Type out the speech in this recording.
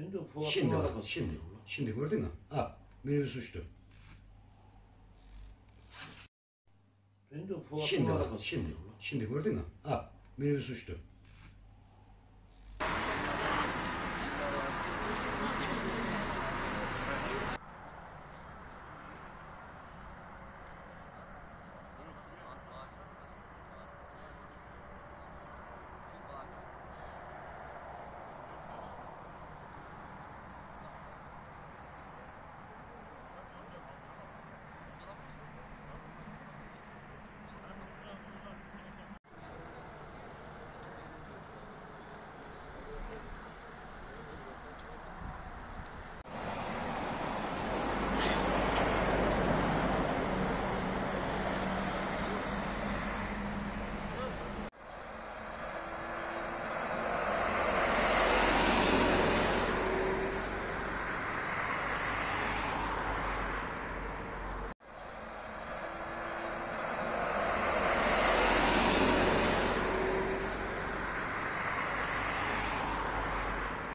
Ben de Şimdi bak, şimdi. Şimdi gördün mü? Ha, minibüs uçtu. Şimdi bak, şimdi. Şimdi gördün mü? Ha, minibüs uçtu.